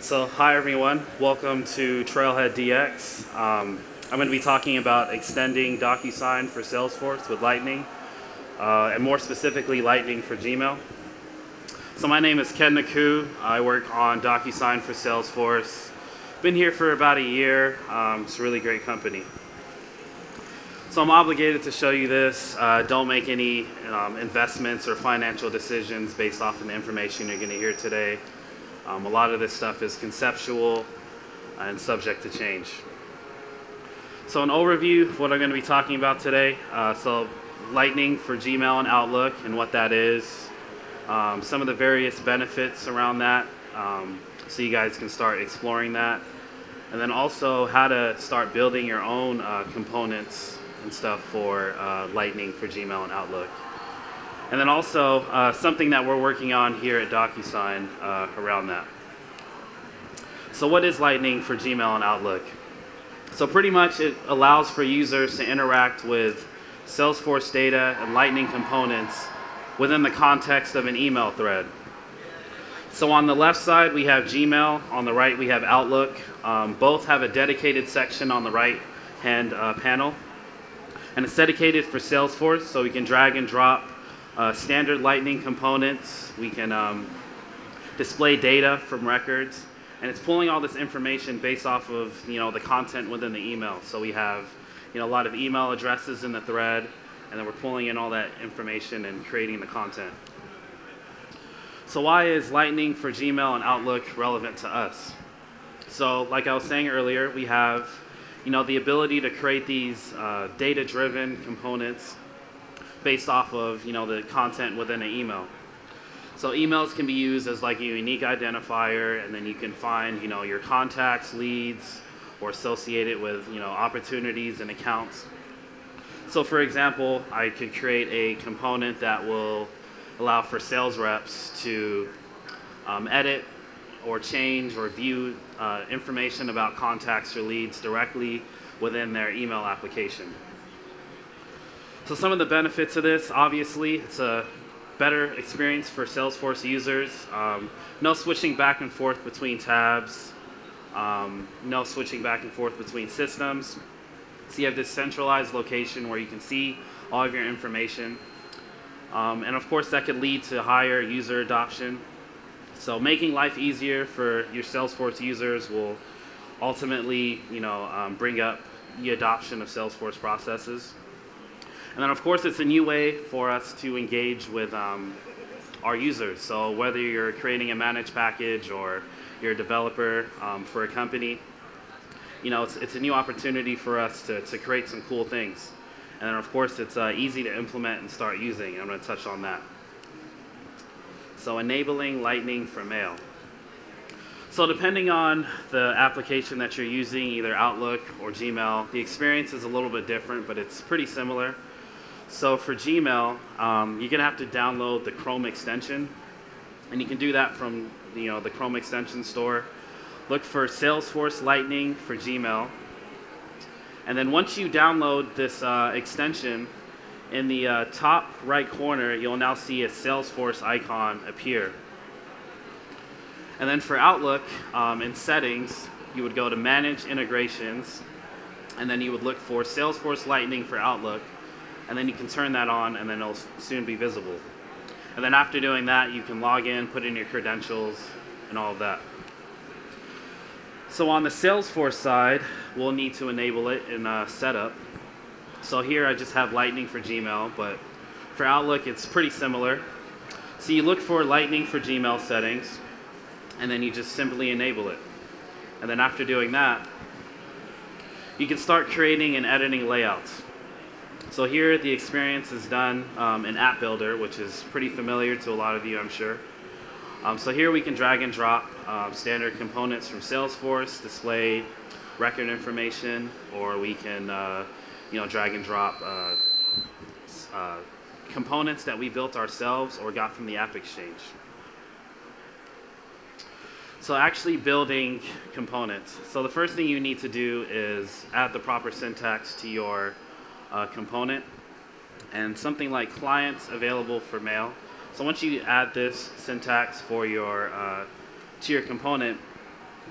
So, hi everyone. Welcome to Trailhead DX. Um, I'm going to be talking about extending DocuSign for Salesforce with Lightning, uh, and more specifically, Lightning for Gmail. So, my name is Ken Naku. I work on DocuSign for Salesforce. Been here for about a year. Um, it's a really great company. So I'm obligated to show you this. Uh, don't make any um, investments or financial decisions based off of the information you're going to hear today. Um, a lot of this stuff is conceptual and subject to change. So an overview of what I'm going to be talking about today. Uh, so Lightning for Gmail and Outlook and what that is. Um, some of the various benefits around that um, so you guys can start exploring that. And then also how to start building your own uh, components and stuff for uh, Lightning for Gmail and Outlook. And then also uh, something that we're working on here at DocuSign uh, around that. So what is Lightning for Gmail and Outlook? So pretty much it allows for users to interact with Salesforce data and Lightning components within the context of an email thread. So on the left side we have Gmail, on the right we have Outlook. Um, both have a dedicated section on the right hand uh, panel and it's dedicated for Salesforce, so we can drag and drop uh, standard Lightning components. We can um, display data from records, and it's pulling all this information based off of you know the content within the email. So we have you know a lot of email addresses in the thread, and then we're pulling in all that information and creating the content. So why is Lightning for Gmail and Outlook relevant to us? So like I was saying earlier, we have you know, the ability to create these uh, data-driven components based off of, you know, the content within an email. So emails can be used as like a unique identifier, and then you can find, you know, your contacts, leads, or associate it with, you know, opportunities and accounts. So for example, I could create a component that will allow for sales reps to um, edit or change or view uh, information about contacts or leads directly within their email application. So some of the benefits of this, obviously, it's a better experience for Salesforce users. Um, no switching back and forth between tabs. Um, no switching back and forth between systems. So you have this centralized location where you can see all of your information. Um, and of course, that could lead to higher user adoption so making life easier for your Salesforce users will ultimately, you know, um, bring up the adoption of Salesforce processes. And then, of course, it's a new way for us to engage with um, our users. So whether you're creating a managed package or you're a developer um, for a company, you know, it's, it's a new opportunity for us to, to create some cool things. And then, of course, it's uh, easy to implement and start using. I'm going to touch on that. So enabling Lightning for mail. So depending on the application that you're using, either Outlook or Gmail, the experience is a little bit different, but it's pretty similar. So for Gmail, um, you're gonna have to download the Chrome extension, and you can do that from you know the Chrome extension store. Look for Salesforce Lightning for Gmail, and then once you download this uh, extension, in the uh, top right corner, you'll now see a Salesforce icon appear. And then for Outlook, um, in settings, you would go to Manage Integrations, and then you would look for Salesforce Lightning for Outlook, and then you can turn that on, and then it'll soon be visible. And then after doing that, you can log in, put in your credentials, and all of that. So on the Salesforce side, we'll need to enable it in Setup. So here I just have Lightning for Gmail, but for Outlook it's pretty similar. So you look for Lightning for Gmail settings, and then you just simply enable it. And then after doing that, you can start creating and editing layouts. So here the experience is done um, in App Builder, which is pretty familiar to a lot of you, I'm sure. Um, so here we can drag and drop um, standard components from Salesforce, display record information, or we can uh, you know, drag and drop uh, uh, components that we built ourselves or got from the App Exchange. So actually building components. So the first thing you need to do is add the proper syntax to your uh, component and something like clients available for mail. So once you add this syntax for your uh, to your component,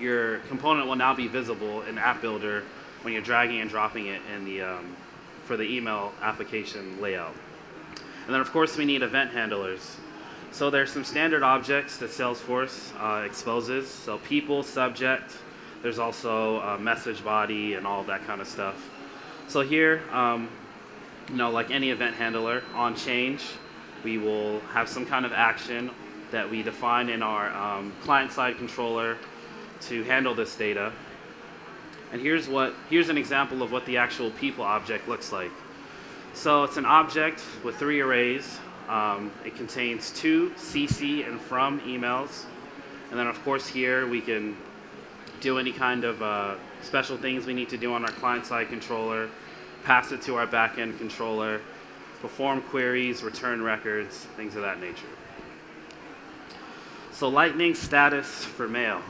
your component will now be visible in App Builder when you're dragging and dropping it in the, um, for the email application layout. And then of course we need event handlers. So there's some standard objects that Salesforce uh, exposes. So people, subject, there's also a message body and all that kind of stuff. So here, um, you know, like any event handler, on change, we will have some kind of action that we define in our um, client-side controller to handle this data. And here's what here's an example of what the actual people object looks like. So it's an object with three arrays. Um, it contains to CC and from emails. And then of course here we can do any kind of uh, special things we need to do on our client-side controller, pass it to our back-end controller, perform queries, return records, things of that nature. So Lightning status for mail.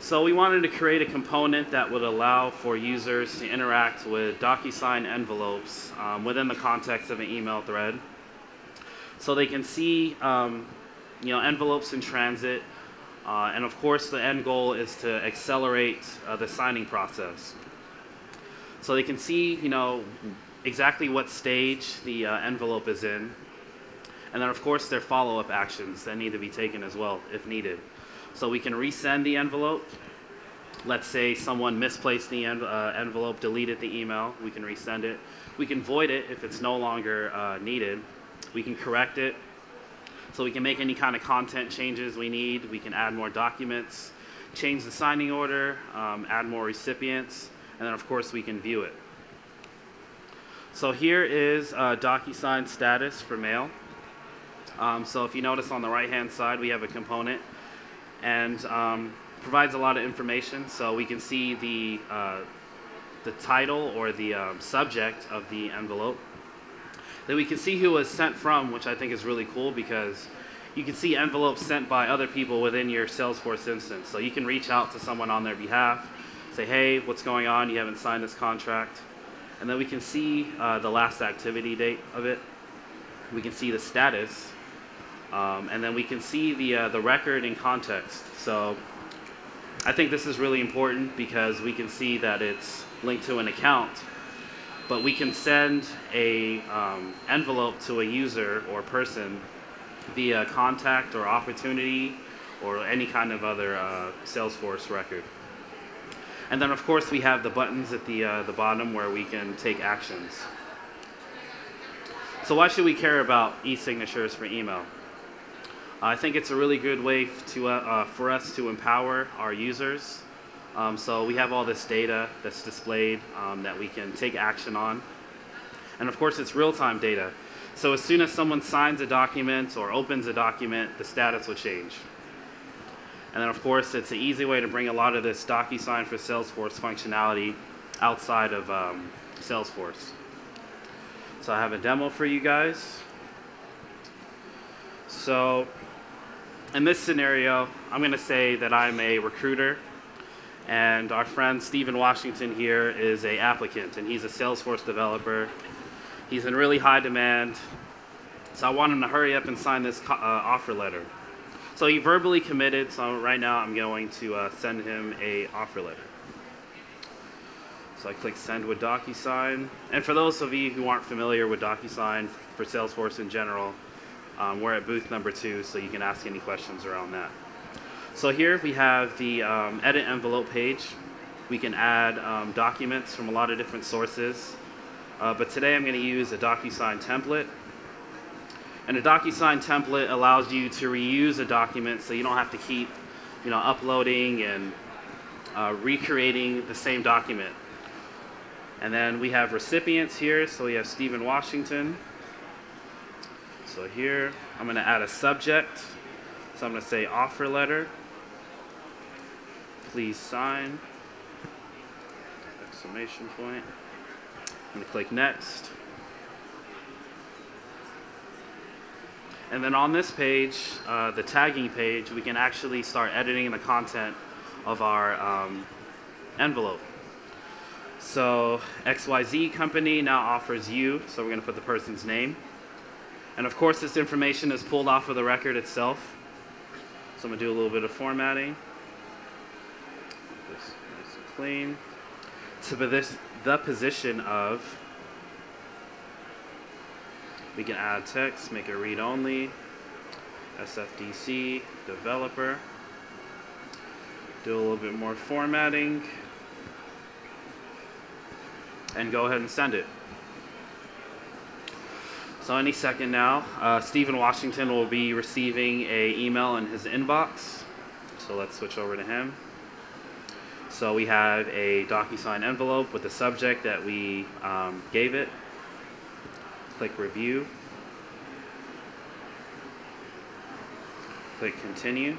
So we wanted to create a component that would allow for users to interact with DocuSign envelopes um, within the context of an email thread. So they can see um, you know, envelopes in transit, uh, and of course the end goal is to accelerate uh, the signing process. So they can see you know, exactly what stage the uh, envelope is in, and then of course their follow-up actions that need to be taken as well if needed. So we can resend the envelope. Let's say someone misplaced the en uh, envelope, deleted the email, we can resend it. We can void it if it's no longer uh, needed. We can correct it. So we can make any kind of content changes we need. We can add more documents, change the signing order, um, add more recipients, and then of course we can view it. So here is uh, DocuSign status for mail. Um, so if you notice on the right hand side, we have a component and um, provides a lot of information. So we can see the, uh, the title or the um, subject of the envelope. Then we can see who was sent from, which I think is really cool because you can see envelopes sent by other people within your Salesforce instance. So you can reach out to someone on their behalf, say, hey, what's going on? You haven't signed this contract. And then we can see uh, the last activity date of it. We can see the status um, and then we can see the, uh, the record in context. So I think this is really important because we can see that it's linked to an account, but we can send a um, envelope to a user or person via contact or opportunity or any kind of other uh, Salesforce record. And then of course we have the buttons at the, uh, the bottom where we can take actions. So why should we care about e-signatures for email? I think it's a really good way to, uh, uh, for us to empower our users. Um, so we have all this data that's displayed um, that we can take action on. And of course, it's real-time data. So as soon as someone signs a document or opens a document, the status will change. And then of course, it's an easy way to bring a lot of this DocuSign for Salesforce functionality outside of um, Salesforce. So I have a demo for you guys. So in this scenario, I'm going to say that I'm a recruiter, and our friend Stephen Washington here is a applicant, and he's a Salesforce developer. He's in really high demand, so I want him to hurry up and sign this uh, offer letter. So he verbally committed, so right now I'm going to uh, send him a offer letter. So I click send with DocuSign. And for those of you who aren't familiar with DocuSign for Salesforce in general, um, we're at booth number two, so you can ask any questions around that. So here we have the um, edit envelope page. We can add um, documents from a lot of different sources. Uh, but today I'm going to use a DocuSign template. And a DocuSign template allows you to reuse a document so you don't have to keep you know, uploading and uh, recreating the same document. And then we have recipients here. So we have Stephen Washington. So here, I'm going to add a subject. So I'm going to say offer letter. Please sign. Exclamation point. I'm going to click next. And then on this page, uh, the tagging page, we can actually start editing the content of our um, envelope. So XYZ company now offers you, so we're going to put the person's name. And of course, this information is pulled off of the record itself. So I'm going to do a little bit of formatting. Clean. To this, the position of, we can add text, make it read only, SFDC, developer, do a little bit more formatting, and go ahead and send it. So any second now, uh, Stephen Washington will be receiving a email in his inbox. So let's switch over to him. So we have a DocuSign envelope with the subject that we um, gave it. Click review. Click continue.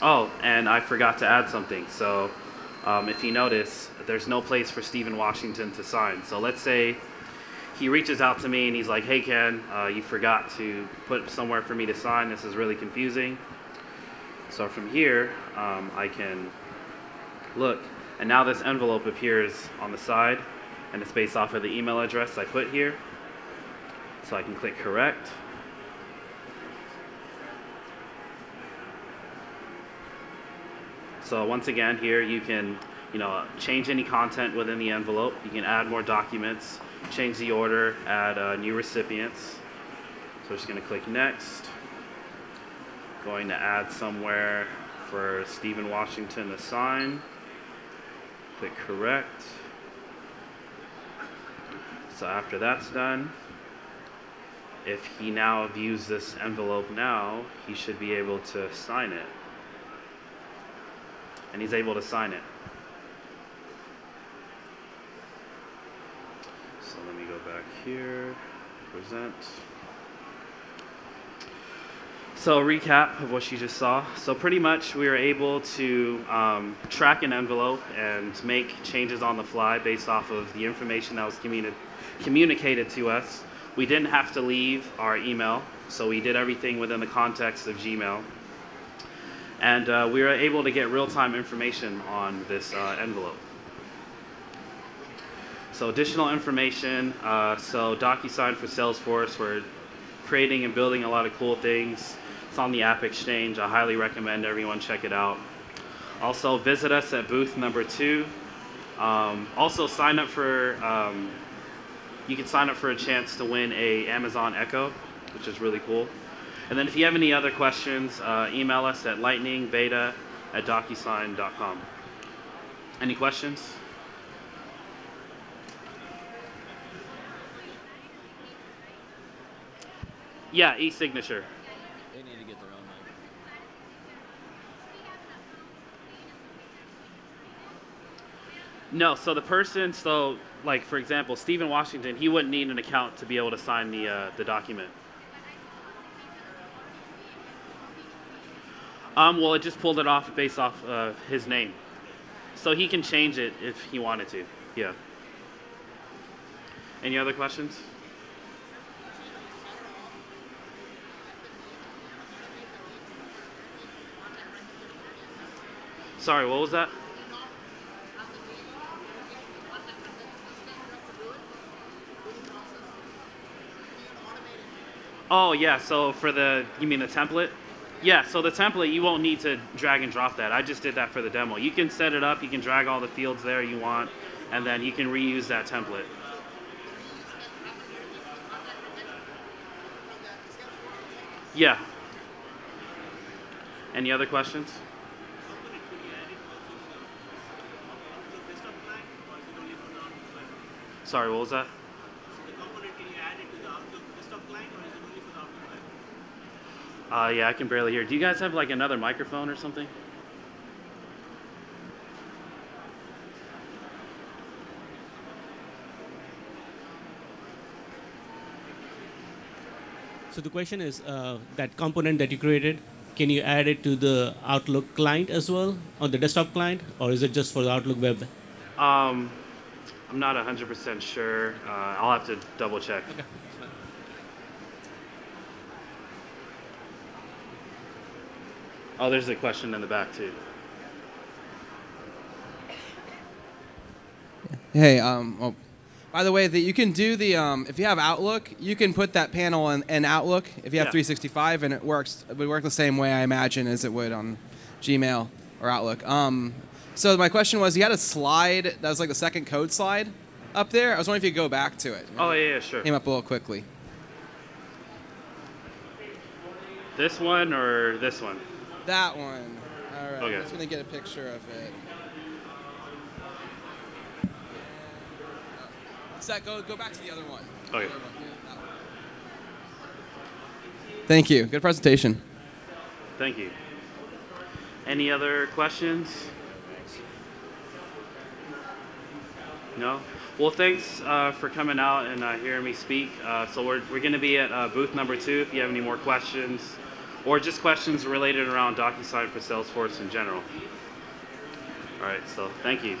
Oh, and I forgot to add something. So um, if you notice, there's no place for Stephen Washington to sign. So let's say he reaches out to me and he's like, hey Ken, uh, you forgot to put somewhere for me to sign. This is really confusing. So from here, um, I can look, and now this envelope appears on the side, and it's based off of the email address I put here. So I can click correct. So once again, here you can, you know, change any content within the envelope. You can add more documents, change the order, add uh, new recipients. So I'm just going to click next. Going to add somewhere for Stephen Washington to sign. Click correct. So after that's done, if he now views this envelope now, he should be able to sign it. And he's able to sign it. So let me go back here, present. So a recap of what you just saw. So pretty much we were able to um, track an envelope and make changes on the fly based off of the information that was communi communicated to us. We didn't have to leave our email, so we did everything within the context of Gmail. And uh, we were able to get real-time information on this uh, envelope. So additional information, uh, so DocuSign for Salesforce, we're creating and building a lot of cool things. It's on the App Exchange. I highly recommend everyone check it out. Also, visit us at booth number two. Um, also, sign up for, um, you can sign up for a chance to win a Amazon Echo, which is really cool. And then if you have any other questions, uh, email us at lightningbeta at docusign.com. Any questions? Yeah, e-signature. They need to get their own mic. No, so the person, so like for example, Stephen Washington, he wouldn't need an account to be able to sign the uh, the document. Um, well, it just pulled it off based off uh, his name, so he can change it if he wanted to. Yeah. Any other questions? Sorry, what was that? Oh yeah, so for the, you mean the template? Yeah, so the template, you won't need to drag and drop that. I just did that for the demo. You can set it up, you can drag all the fields there you want, and then you can reuse that template. Yeah. Any other questions? Sorry, what was that? Uh, yeah, I can barely hear. Do you guys have like another microphone or something? So the question is uh, that component that you created, can you add it to the Outlook client as well on the desktop client, or is it just for the Outlook web? Um, I'm not 100% sure. Uh, I'll have to double check. Okay. Oh, there's a question in the back too. Hey, um, well, by the way, that you can do the um, if you have Outlook, you can put that panel in, in Outlook if you have Yeah. 365, and it works. It would work the same way I imagine as it would on Gmail or Outlook. Um, So my question was, you had a slide that was like the second code slide up there. I was wondering if you could go back to it. Oh yeah, yeah, sure. Came up a little quickly. This one or this one? That one. All right. Okay. I'm just gonna get a picture of it. Set. Go. Go back to the other one. Okay. Other one, yeah, one. Thank you. Good presentation. Thank you. Any other questions? No? Well, thanks uh, for coming out and uh, hearing me speak. Uh, so we're, we're going to be at uh, booth number two if you have any more questions or just questions related around DocuSign for Salesforce in general. All right, so thank you.